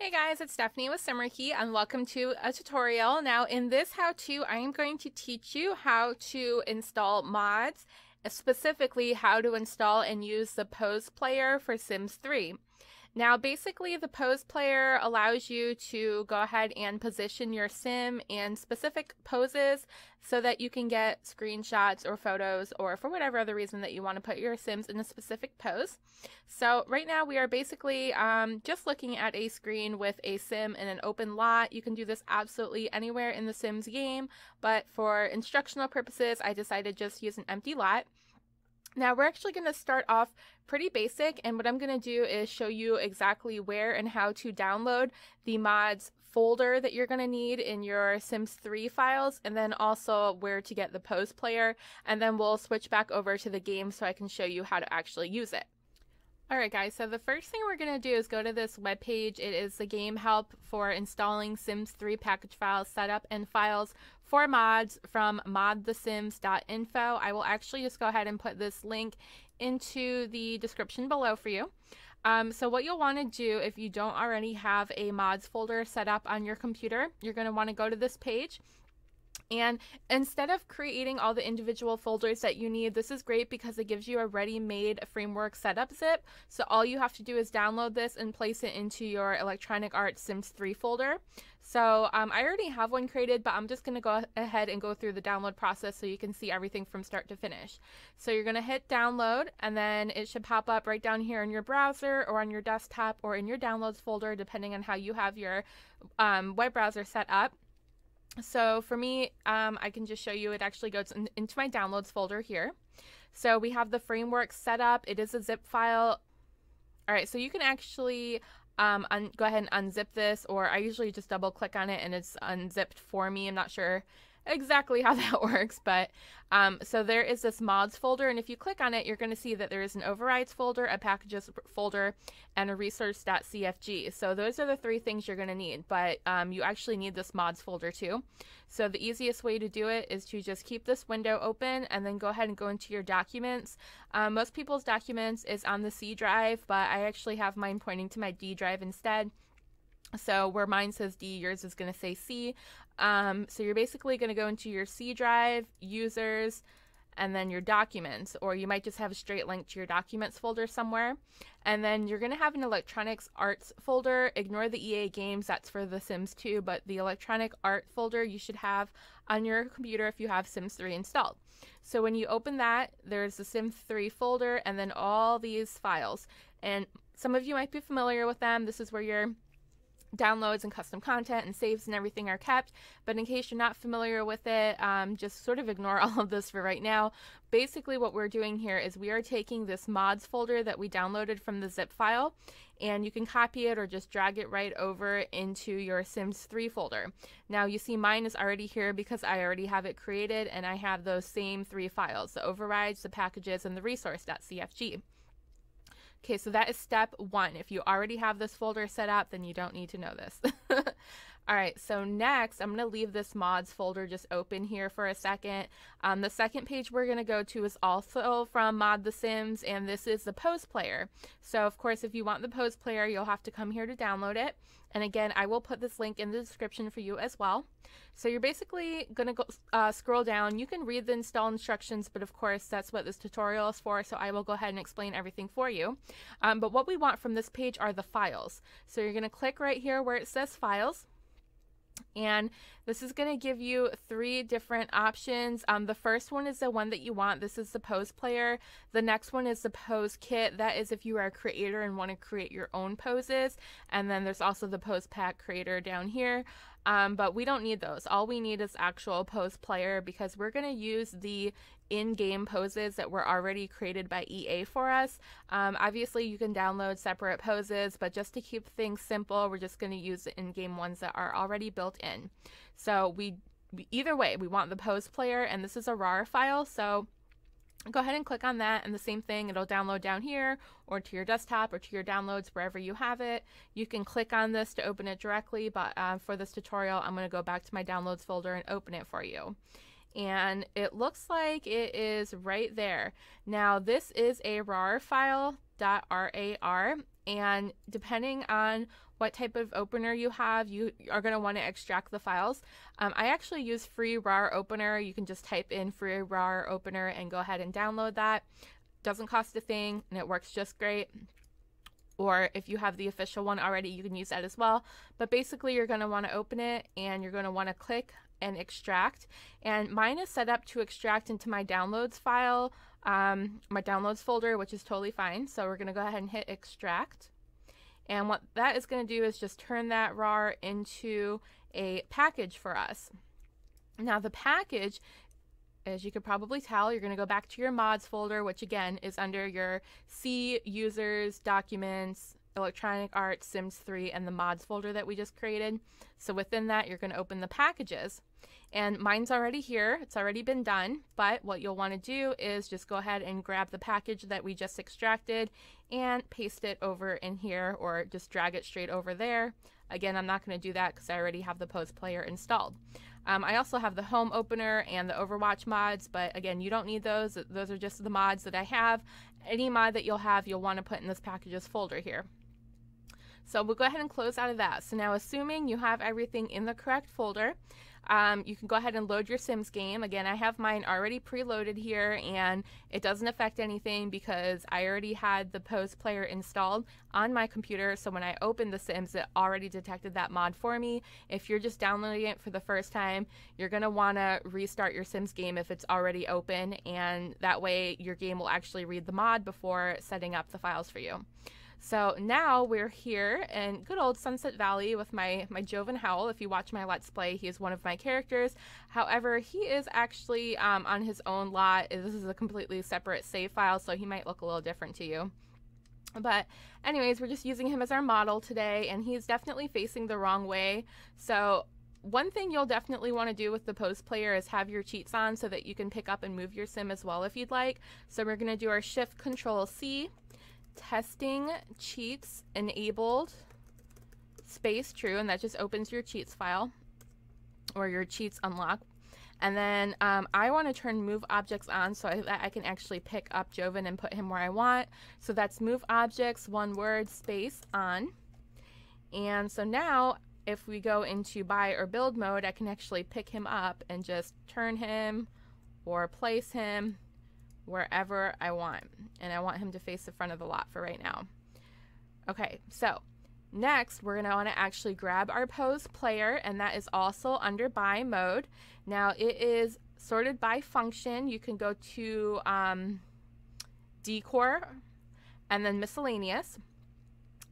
Hey guys, it's Stephanie with Simarchy and welcome to a tutorial. Now in this how-to, I am going to teach you how to install mods, specifically how to install and use the Pose Player for Sims 3. Now, basically, the pose player allows you to go ahead and position your sim in specific poses so that you can get screenshots or photos or for whatever other reason that you want to put your sims in a specific pose. So right now we are basically um, just looking at a screen with a sim in an open lot. You can do this absolutely anywhere in the Sims game, but for instructional purposes, I decided just use an empty lot. Now we're actually going to start off pretty basic and what I'm going to do is show you exactly where and how to download the mods folder that you're going to need in your Sims 3 files and then also where to get the pose player and then we'll switch back over to the game so I can show you how to actually use it. Alright guys, so the first thing we're going to do is go to this web page. It is the game help for installing Sims 3 package files, setup, and files for mods from modthesims.info. I will actually just go ahead and put this link into the description below for you. Um, so what you'll want to do if you don't already have a mods folder set up on your computer, you're going to want to go to this page and instead of creating all the individual folders that you need, this is great because it gives you a ready-made framework setup zip. So all you have to do is download this and place it into your Electronic Arts Sims 3 folder. So um, I already have one created, but I'm just going to go ahead and go through the download process so you can see everything from start to finish. So you're going to hit download and then it should pop up right down here in your browser or on your desktop or in your downloads folder, depending on how you have your um, web browser set up. So for me, um, I can just show you it actually goes in, into my downloads folder here. So we have the framework set up. It is a zip file. All right, so you can actually um, go ahead and unzip this, or I usually just double click on it and it's unzipped for me. I'm not sure exactly how that works, but um, so there is this mods folder, and if you click on it, you're going to see that there is an overrides folder, a packages folder, and a resource.cfg. So those are the three things you're going to need, but um, you actually need this mods folder too. So the easiest way to do it is to just keep this window open and then go ahead and go into your documents. Um, most people's documents is on the C drive, but I actually have mine pointing to my D drive instead. So where mine says D, yours is going to say C. Um, so you're basically going to go into your C drive, users, and then your documents, or you might just have a straight link to your documents folder somewhere. And then you're going to have an electronics arts folder. Ignore the EA games, that's for The Sims 2, but the electronic art folder you should have on your computer if you have Sims 3 installed. So when you open that, there's the Sims 3 folder and then all these files. And some of you might be familiar with them. This is where your downloads and custom content and saves and everything are kept. But in case you're not familiar with it, um, just sort of ignore all of this for right now. Basically, what we're doing here is we are taking this mods folder that we downloaded from the zip file, and you can copy it or just drag it right over into your Sims 3 folder. Now, you see mine is already here because I already have it created, and I have those same three files the overrides, the packages, and the resource.cfg. Okay, so that is step one. If you already have this folder set up, then you don't need to know this. All right, so next I'm to leave this mods folder just open here for a second. Um, the second page we're to go to is also from Mod The Sims, and this is the Pose Player. So of course, if you want the Pose Player, you'll have to come here to download it. And again, I will put this link in the description for you as well. So you're basically to go uh, scroll down. You can read the install instructions, but of course that's what this tutorial is for. So I will go ahead and explain everything for you. Um, but what we want from this page are the files. So you're to click right here where it says files and this is going to give you three different options. Um, the first one is the one that you want. This is the pose player. The next one is the pose kit. That is if you are a creator and want to create your own poses. And then there's also the pose pack creator down here. Um, but we don't need those. All we need is actual pose player because we're going to use the in-game poses that were already created by EA for us. Um, obviously, you can download separate poses, but just to keep things simple, we're just going to use the in-game ones that are already built in. So we either way, we want the pose player, and this is a RAR file, so go ahead and click on that and the same thing it'll download down here or to your desktop or to your downloads wherever you have it. You can click on this to open it directly but uh, for this tutorial I'm going to go back to my downloads folder and open it for you. And it looks like it is right there. Now this is a rar file .rar and depending on what type of opener you have, you are going to want to extract the files. Um, I actually use free RAR opener. You can just type in free RAR opener and go ahead and download that. Doesn't cost a thing and it works just great. Or if you have the official one already, you can use that as well. But basically, you're going to want to open it and you're going to want to click and extract. And mine is set up to extract into my downloads file, um, my downloads folder, which is totally fine. So we're going to go ahead and hit extract. And what that is going to do is just turn that RAR into a package for us. Now the package, as you could probably tell, you're going to go back to your mods folder, which again is under your C users, documents, Electronic Arts, Sims 3, and the mods folder that we just created. So within that, you're going to open the packages. And mine's already here, it's already been done, but what you'll want to do is just go ahead and grab the package that we just extracted and paste it over in here or just drag it straight over there. Again, I'm not going to do that because I already have the Pose player installed. Um, I also have the home opener and the Overwatch mods, but again, you don't need those. Those are just the mods that I have. Any mod that you'll have, you'll want to put in this packages folder here. So we'll go ahead and close out of that. So now assuming you have everything in the correct folder, um, you can go ahead and load your Sims game. Again, I have mine already preloaded here and it doesn't affect anything because I already had the Pose player installed on my computer. So when I opened the Sims, it already detected that mod for me. If you're just downloading it for the first time, you're going to want to restart your Sims game if it's already open. And that way your game will actually read the mod before setting up the files for you. So now we're here in good old Sunset Valley with my, my Joven Howl. If you watch my Let's Play, he is one of my characters. However, he is actually um, on his own lot. This is a completely separate save file, so he might look a little different to you. But anyways, we're just using him as our model today, and he's definitely facing the wrong way. So one thing you'll definitely want to do with the Pose player is have your cheats on so that you can pick up and move your sim as well if you'd like. So we're going to do our Shift Control C testing cheats enabled space true and that just opens your cheats file or your cheats unlock. And then um, I want to turn move objects on so I, I can actually pick up Joven and put him where I want. So that's move objects one word space on. And so now if we go into buy or build mode I can actually pick him up and just turn him or place him wherever I want. And I want him to face the front of the lot for right now. Okay, so next we're want to actually grab our pose player and that is also under buy mode. Now it is sorted by function. You can go to um, decor and then miscellaneous.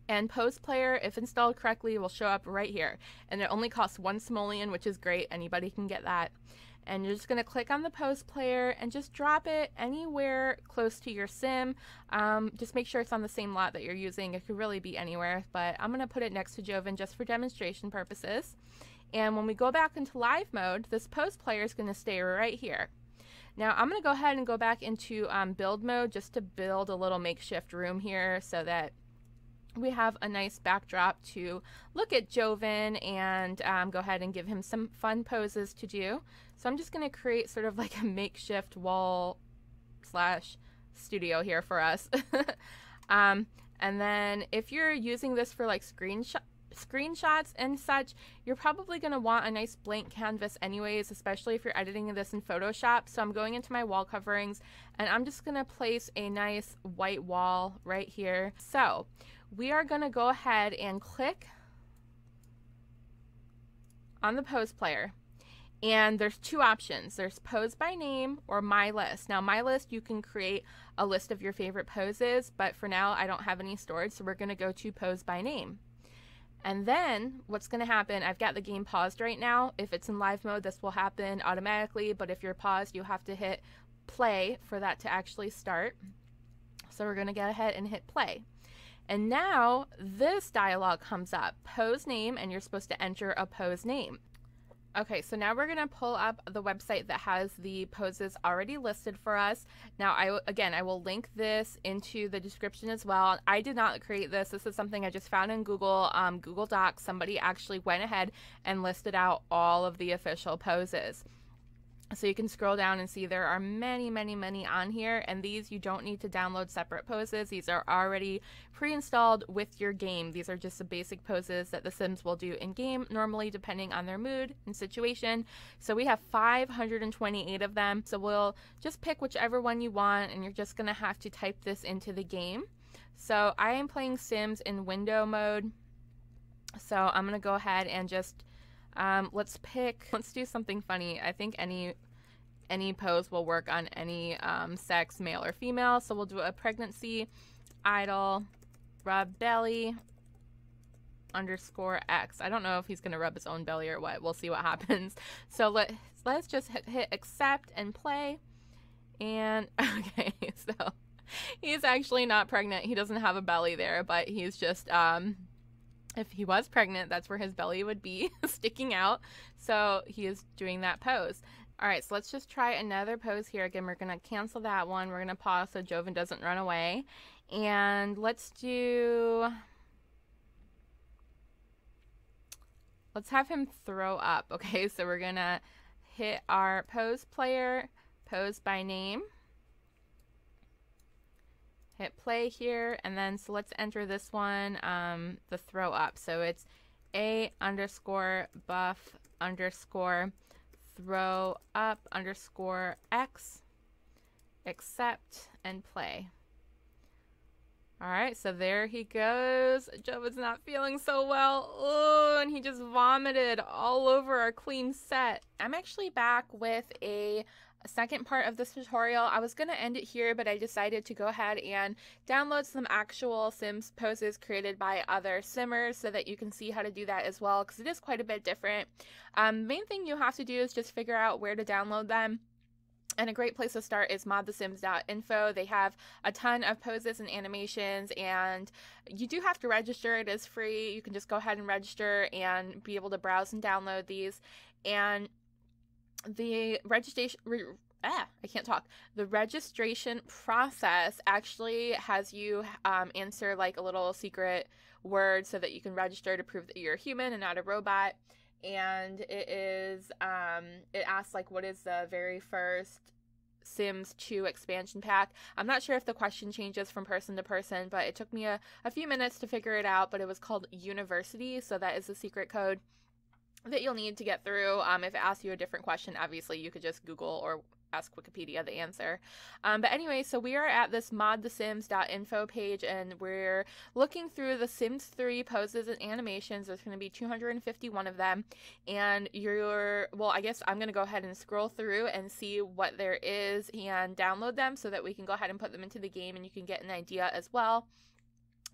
And pose player, if installed correctly, will show up right here. And it only costs one simoleon, which is great. Anybody can get that and you're just going to click on the pose player and just drop it anywhere close to your sim. Um, just make sure it's on the same lot that you're using. It could really be anywhere, but I'm going to put it next to Joven just for demonstration purposes. And when we go back into live mode, this pose player is going to stay right here. Now I'm going to go ahead and go back into um, build mode just to build a little makeshift room here so that we have a nice backdrop to look at Joven and um, go ahead and give him some fun poses to do. So I'm just going to create sort of like a makeshift wall slash studio here for us. um, and then if you're using this for like screenshot screenshots and such, you're probably going to want a nice blank canvas anyways, especially if you're editing this in Photoshop. So I'm going into my wall coverings and I'm just going to place a nice white wall right here. So we are going to go ahead and click on the pose player. And there's two options. There's pose by name or my list. Now, my list, you can create a list of your favorite poses, but for now, I don't have any stored, so we're going to go to pose by name. And then what's going to happen, I've got the game paused right now. If it's in live mode, this will happen automatically, but if you're paused, you have to hit play for that to actually start. So we're going to get ahead and hit play. And now this dialog comes up, pose name, and you're supposed to enter a pose name. Okay, so now we're to pull up the website that has the poses already listed for us. Now, I again, I will link this into the description as well. I did not create this. This is something I just found in Google, um, Google Docs. Somebody actually went ahead and listed out all of the official poses. So you can scroll down and see there are many, many, many on here. And these you don't need to download separate poses. These are already pre-installed with your game. These are just the basic poses that the Sims will do in game, normally depending on their mood and situation. So we have 528 of them. So we'll just pick whichever one you want and you're just gonna have to type this into the game. So I am playing Sims in window mode. So I'm gonna go ahead and just um, let's pick. Let's do something funny. I think any any pose will work on any um, sex, male or female. So we'll do a pregnancy, idle, rub belly, underscore X. I don't know if he's gonna rub his own belly or what. We'll see what happens. So let let's just hit, hit accept and play. And okay, so he's actually not pregnant. He doesn't have a belly there, but he's just um if he was pregnant, that's where his belly would be sticking out. So he is doing that pose. All right, so let's just try another pose here. Again, we're going to cancel that one. We're going to pause so Joven doesn't run away. And let's do... Let's have him throw up. Okay, so we're going to hit our pose player, pose by name hit play here and then so let's enter this one um, the throw up. So it's a underscore buff underscore throw up underscore x accept and play. All right so there he goes. Joven's not feeling so well. Oh and he just vomited all over our clean set. I'm actually back with a second part of this tutorial. I was going to end it here, but I decided to go ahead and download some actual Sims poses created by other Simmers so that you can see how to do that as well, because it is quite a bit different. Um, main thing you have to do is just figure out where to download them. And a great place to start is modthesims.info. They have a ton of poses and animations, and you do have to register. It is free. You can just go ahead and register and be able to browse and download these. And the registration re, ah, I can't talk. The registration process actually has you um, answer like a little secret word so that you can register to prove that you're a human and not a robot. And it is, um, it asks like, what is the very first Sims 2 expansion pack. I'm not sure if the question changes from person to person, but it took me a, a few minutes to figure it out. But it was called University, so that is the secret code that you'll need to get through. Um, if it asks you a different question, obviously you could just Google or ask Wikipedia the answer. Um, but anyway, so we are at this modthesims.info page and we're looking through the Sims 3 poses and animations. There's going to be 251 of them. And you're, well, I guess I'm going to go ahead and scroll through and see what there is and download them so that we can go ahead and put them into the game and you can get an idea as well.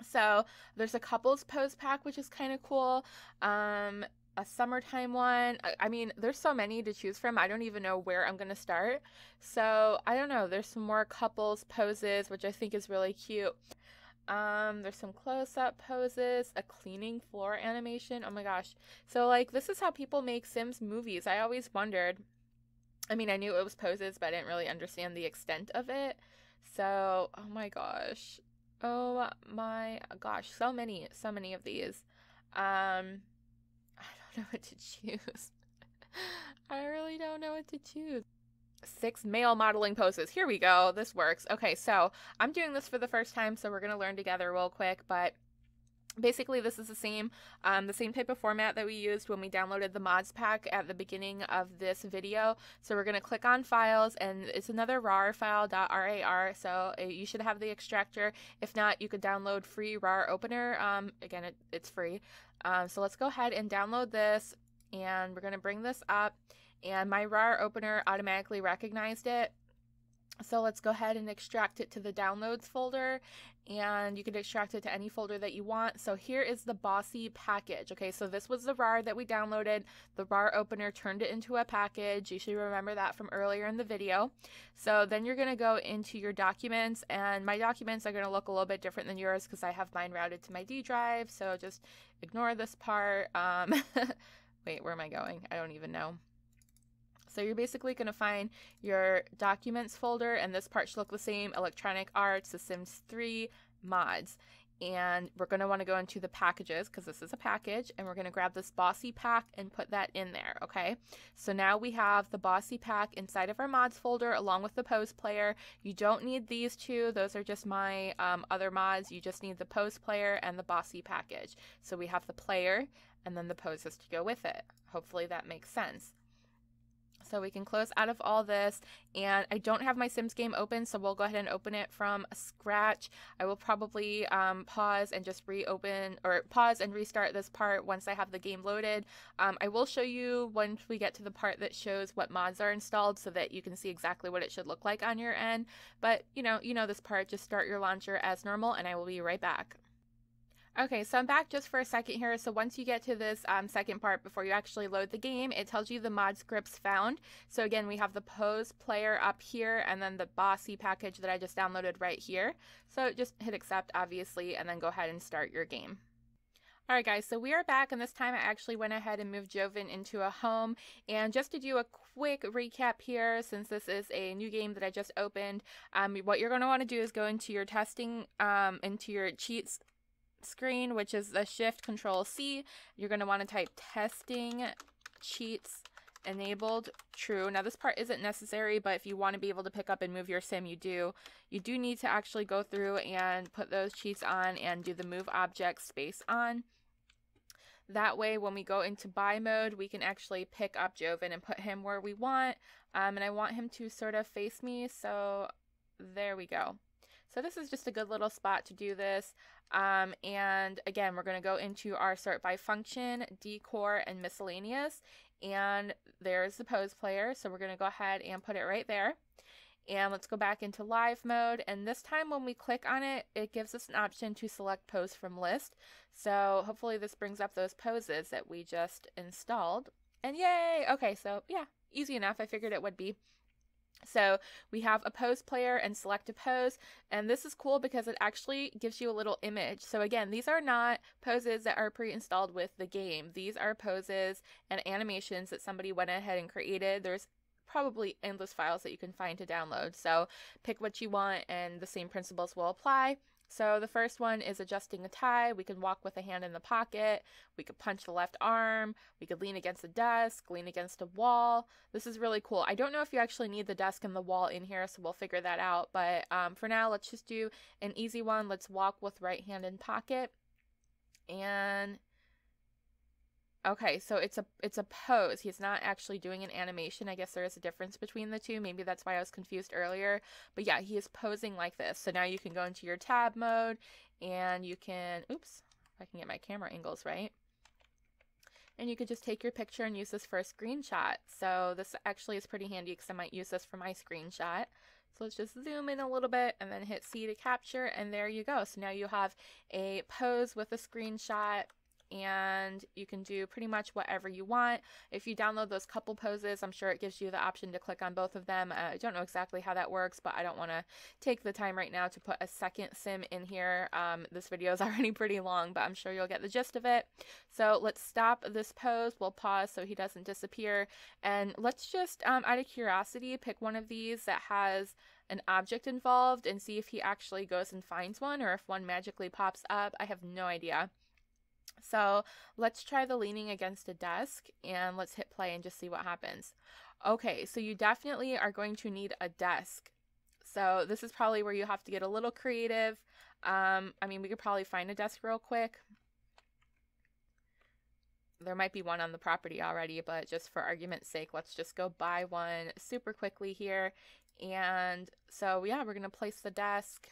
So there's a couples pose pack, which is kind of cool. Um, a summertime one. I, I, mean, there's so many to choose from. I don't even know where I'm going to start. So, I don't know. There's some more couples poses, which I think is really cute. Um, there's some close-up poses, a cleaning floor animation. Oh my gosh. So like this is how people make Sims movies. I always wondered. I mean, I knew it was poses, but I didn't really understand the extent of it. So, oh my gosh. Oh my gosh, so many, so many of these. Um know what to choose. I really don't know what to choose. Six male modeling poses. Here we go. This works. Okay, so I'm doing this for the first time, so we're going to learn together real quick, but basically this is the same um, the same type of format that we used when we downloaded the mods pack at the beginning of this video so we're going to click on files and it's another rar file .rar so uh, you should have the extractor if not you could download free rar opener um, again it, it's free um, so let's go ahead and download this and we're going to bring this up and my RAR opener automatically recognized it. So let's go ahead and extract it to the downloads folder and you can extract it to any folder that you want. So here is the Bossy package. Okay, so this was the RAR that we downloaded. The RAR opener turned it into a package. You should remember that from earlier in the video. So then you're gonna go into your documents and my documents are gonna look a little bit different than yours because I have mine routed to my D drive. So just ignore this part. Um, wait, where am I going? I don't even know. So you're basically going to find your documents folder, and this part should look the same, electronic arts, The Sims 3, mods. and we're going to want to go into the packages because this is a package and we're going to grab this bossy pack and put that in there okay? So now we have the bossy pack inside of our mods folder along with the pose player. You don't need these two those are just my um, other mods. You just need the pose player and the bossy package. So we have the player and then the poses to go with it. Hopefully that makes sense so we can close out of all this. And I don't have my Sims game open, so we'll go ahead and open it from scratch. I will probably um, pause and just reopen or pause and restart this part once I have the game loaded. Um, I will show you once we get to the part that shows what mods are installed so that you can see exactly what it should look like on your end. But you know, you know this part, just start your launcher as normal and I will be right back. Okay, so I'm back just for a second here. So once you get to this um, second part before you actually load the game, it tells you the mod scripts found. So again, we have the pose player up here and then the bossy package that I just downloaded right here. So just hit accept, obviously, and then go ahead and start your game. Alright guys, so we are back and this time I actually went ahead and moved Joven into a home. And just to do a quick recap here, since this is a new game that I just opened, um, what you're going to want to do is go into your testing, um, into your cheats screen, which is the Shift Control C. You're going to want to type testing cheats enabled true. Now this part isn't necessary, but if you want to be able to pick up and move your sim, you do. You do need to actually go through and put those cheats on and do the move object space on. That way, when we go into buy mode, we can actually pick up Joven and put him where we want. Um, and I want him to sort of face me, so there we go. So this is just a good little spot to do this. Um, and again, we're going to go into our sort by function, decor, and miscellaneous. And there's the pose player. So we're going to go ahead and put it right there. And let's go back into live mode. And this time when we click on it, it gives us an option to select pose from list. So hopefully this brings up those poses that we just installed. And yay! Okay, so yeah, easy enough. I figured it would be. So we have a pose player and select a pose, and this is cool because it actually gives you a little image. So again, these are not poses that are pre-installed with the game. These are poses and animations that somebody went ahead and created. There's probably endless files that you can find to download. So pick what you want and the same principles will apply. So the first one is adjusting a tie. We can walk with a hand in the pocket. We could punch the left arm. We could lean against a desk, lean against a wall. This is really cool. I don't know if you actually need the desk and the wall in here, so we'll figure that out. But um, for now, let's just do an easy one. Let's walk with right hand in pocket. And Okay, so it's a it's a pose. He's not actually doing an animation. I guess there is a difference between the two. Maybe that's why I was confused earlier. But yeah, he is posing like this. So now you can go into your tab mode and you can oops, I can get my camera angles right. And you could just take your picture and use this for a screenshot. So this actually is pretty handy because I might use this for my screenshot. So let's just zoom in a little bit and then hit C to capture and there you go. So now you have a pose with a screenshot and you can do pretty much whatever you want. If you download those couple poses, I'm sure it gives you the option to click on both of them. Uh, I don't know exactly how that works, but I don't want to take the time right now to put a second sim in here. Um, this video is already pretty long, but I'm sure you'll get the gist of it. So let's stop this pose. We'll pause so he doesn't disappear. And let's just, um, out of curiosity, pick one of these that has an object involved and see if he actually goes and finds one or if one magically pops up. I have no idea. So let's try the leaning against a desk and let's hit play and just see what happens. Okay, so you definitely are going to need a desk. So this is probably where you have to get a little creative. Um, I mean, we could probably find a desk real quick. There might be one on the property already, but just for argument's sake, let's just go buy one super quickly here. And so, yeah, we're going to place the desk.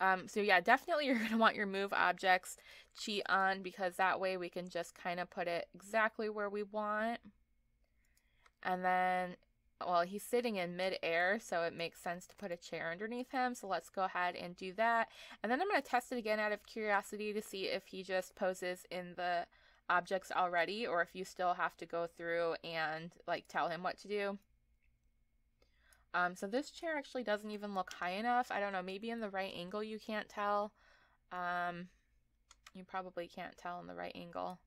Um, so yeah, definitely you're going to want your move objects cheat on because that way we can just kind of put it exactly where we want. And then, well, he's sitting in midair, so it makes sense to put a chair underneath him. So let's go ahead and do that. And then I'm going to test it again out of curiosity to see if he just poses in the objects already or if you still have to go through and like tell him what to do. Um, so this chair actually doesn't even look high enough. I don't know, maybe in the right angle you can't tell. Um, you probably can't tell in the right angle.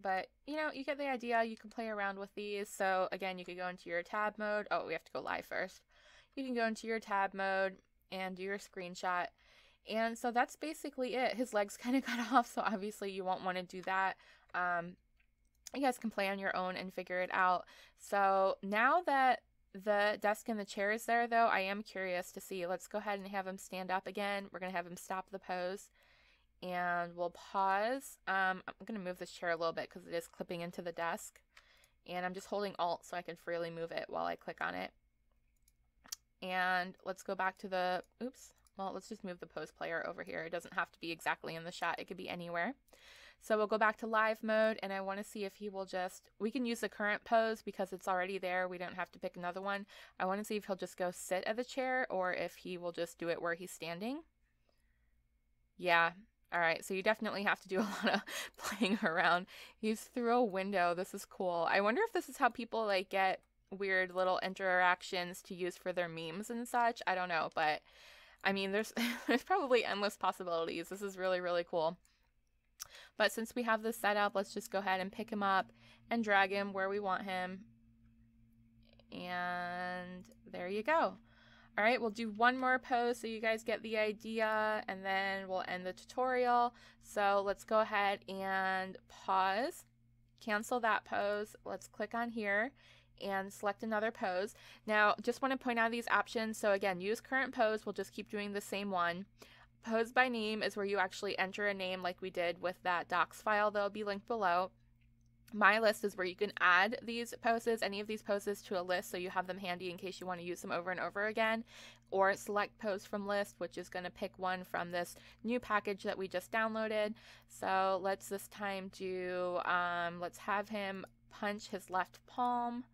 But, you know, you get the idea. You can play around with these. So, again, you could go into your tab mode. Oh, we have to go live first. You can go into your tab mode and do your screenshot. And so that's basically it. His legs kind of cut off, so obviously you won't want to do that. Um, you guys can play on your own and figure it out. So now that the desk and the chair is there, though, I am curious to see. Let's go ahead and have him stand up again. We're going to have him stop the pose. And we'll pause. Um, I'm going to move this chair a little bit because it is clipping into the desk. And I'm just holding Alt so I can freely move it while I click on it. And let's go back to the, oops, well, let's just move the pose player over here. It doesn't have to be exactly in the shot. It could be anywhere. So we'll go back to live mode and I want to see if he will just, we can use the current pose because it's already there. We don't have to pick another one. I want to see if he'll just go sit at the chair or if he will just do it where he's standing. Yeah. All right. So you definitely have to do a lot of playing around. He's through a window. This is cool. I wonder if this is how people like get weird little interactions to use for their memes and such. I don't know, but I mean, there's there's probably endless possibilities. This is really really cool. But since we have this set up, let's just go ahead and pick him up and drag him where we want him. And there you go. All right, we'll do one more pose so you guys get the idea, and then we'll end the tutorial. So let's go ahead and pause, cancel that pose. Let's click on here and select another pose. Now, just want to point out these options. So again, use current pose. We'll just keep doing the same one. Pose by name is where you actually enter a name like we did with that docs file that'll be linked below. My list is where you can add these poses, any of these poses to a list so you have them handy in case you want to use them over and over again. Or select pose from list, which is going to pick one from this new package that we just downloaded. So let's this time do, um, let's have him punch his left palm.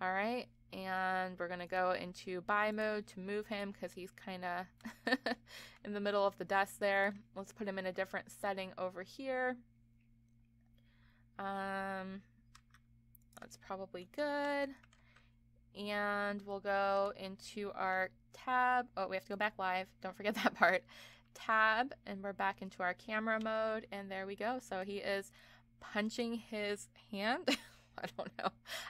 All right and we're going to go into buy mode to move him because he's kind of in the middle of the desk there. Let's put him in a different setting over here. Um, that's probably good. And we'll go into our tab. Oh, we have to go back live. Don't forget that part. Tab, and we're back into our camera mode. And there we go. So he is punching his hand. I don't know.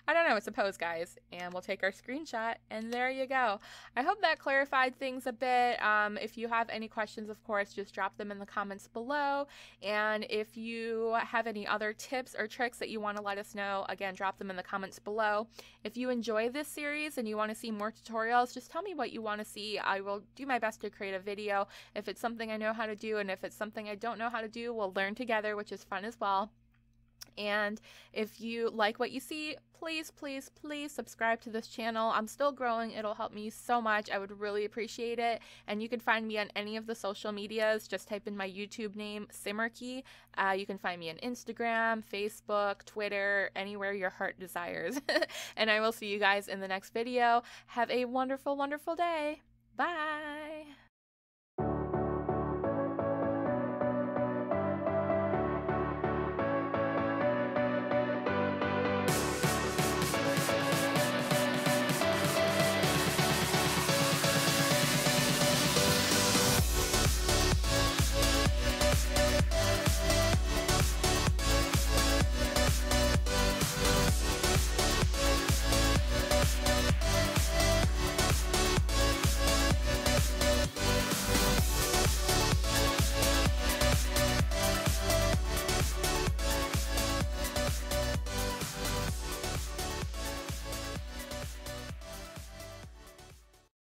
I don't know. It's a pose, guys. And we'll take our screenshot, and there you go. I hope that clarified things a bit. Um, if you have any questions, of course, just drop them in the comments below. And if you have any other tips or tricks that you want to let us know, again, drop them in the comments below. If you enjoy this series and you want to see more tutorials, just tell me what you want to see. I will do my best to create a video. If it's something I know how to do, and if it's something I don't know how to do, we'll learn together, which is fun as well. And if you like what you see, please, please, please subscribe to this channel. I'm still growing. It'll help me so much. I would really appreciate it. And you can find me on any of the social medias. Just type in my YouTube name, Simarchy. Uh, you can find me on Instagram, Facebook, Twitter, anywhere your heart desires. and I will see you guys in the next video. Have a wonderful, wonderful day. Bye.